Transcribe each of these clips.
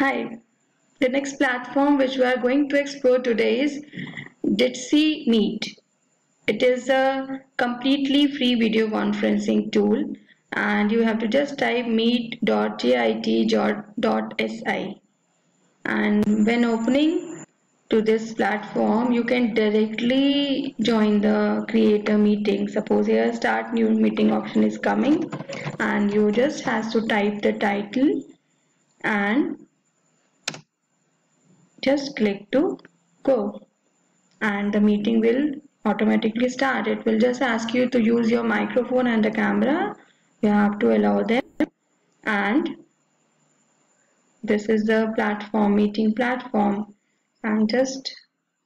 Hi. The next platform which we are going to explore today is Jitsi Meet. It is a completely free video conferencing tool and you have to just type meet.jit.si and when opening to this platform you can directly join the creator meeting suppose here start new meeting option is coming and you just has to type the title and just click to go. And the meeting will automatically start. It will just ask you to use your microphone and the camera. You have to allow them. And this is the platform meeting platform. I'm just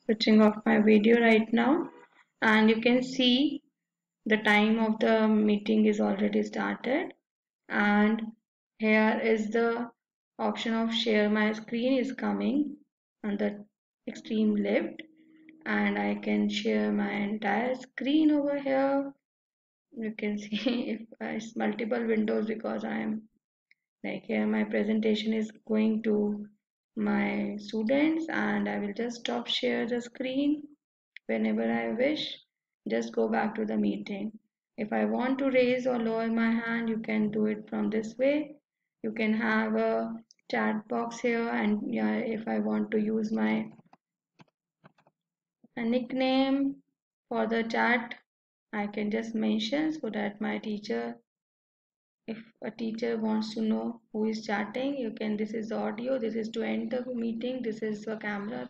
switching off my video right now. And you can see the time of the meeting is already started. And here is the option of share my screen is coming on the extreme left and I can share my entire screen over here. You can see if it's multiple windows because I am like here my presentation is going to my students and I will just stop share the screen whenever I wish. Just go back to the meeting. If I want to raise or lower my hand you can do it from this way. You can have a chat box here and yeah if I want to use my a nickname for the chat I can just mention so that my teacher if a teacher wants to know who is chatting you can this is audio this is to end the meeting this is the camera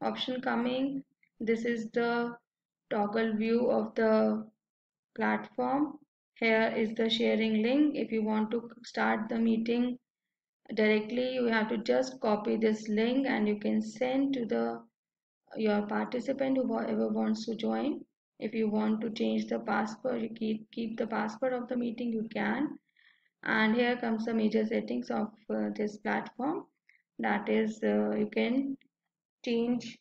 option coming this is the toggle view of the platform. Here is the sharing link. If you want to start the meeting directly you have to just copy this link and you can send to the your participant whoever wants to join. If you want to change the password you keep keep the password of the meeting you can. And here comes the major settings of uh, this platform. That is uh, you can change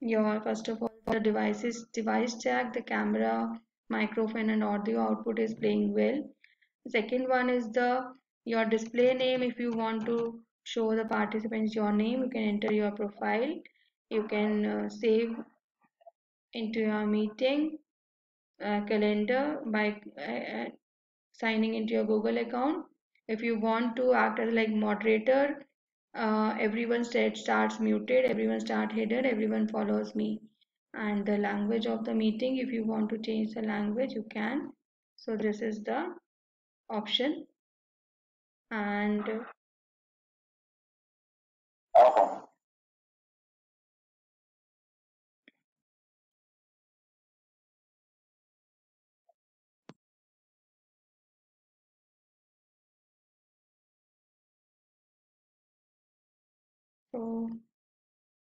your first of all the devices device check the camera microphone and audio output is playing well. Second one is the your display name if you want to show the participants your name you can enter your profile. You can uh, save into your meeting uh, calendar by uh, signing into your google account. If you want to act as like moderator uh, everyone starts muted everyone start hidden everyone follows me. And the language of the meeting if you want to change the language you can. So this is the option and so